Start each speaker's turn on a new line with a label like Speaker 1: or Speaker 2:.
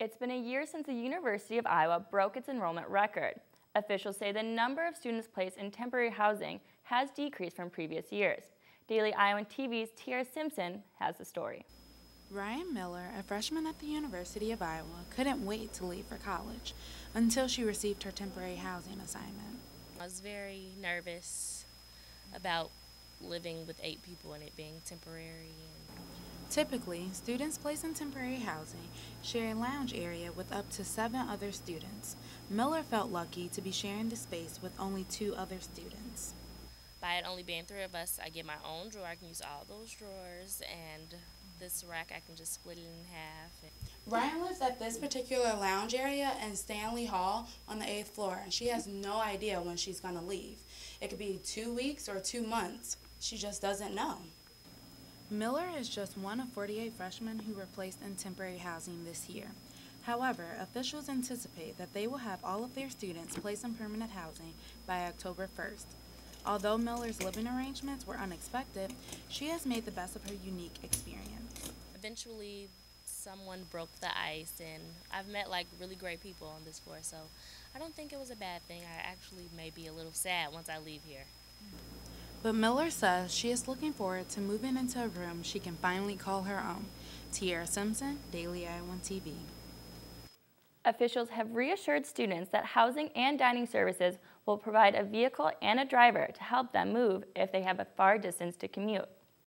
Speaker 1: It's been a year since the University of Iowa broke its enrollment record. Officials say the number of students placed in temporary housing has decreased from previous years. Daily Iowan TV's Tierra Simpson has the story.
Speaker 2: Ryan Miller, a freshman at the University of Iowa, couldn't wait to leave for college until she received her temporary housing assignment.
Speaker 3: I was very nervous about living with eight people and it being temporary.
Speaker 2: Typically, students placed in temporary housing share a lounge area with up to seven other students. Miller felt lucky to be sharing the space with only two other students.
Speaker 3: By it only being three of us, I get my own drawer. I can use all those drawers, and this rack I can just split it in half.
Speaker 4: Ryan lives at this particular lounge area in Stanley Hall on the eighth floor, and she has no idea when she's going to leave. It could be two weeks or two months. She just doesn't know.
Speaker 2: Miller is just one of 48 freshmen who were placed in temporary housing this year. However, officials anticipate that they will have all of their students placed in permanent housing by October 1st. Although Miller's living arrangements were unexpected, she has made the best of her unique experience.
Speaker 3: Eventually, someone broke the ice, and I've met like really great people on this floor, so I don't think it was a bad thing. I actually may be a little sad once I leave here. Mm-hmm.
Speaker 2: But Miller says she is looking forward to moving into a room she can finally call her own. Tierra Simpson, Daily Iowan TV.
Speaker 1: Officials have reassured students that housing and dining services will provide a vehicle and a driver to help them move if they have a far distance to commute.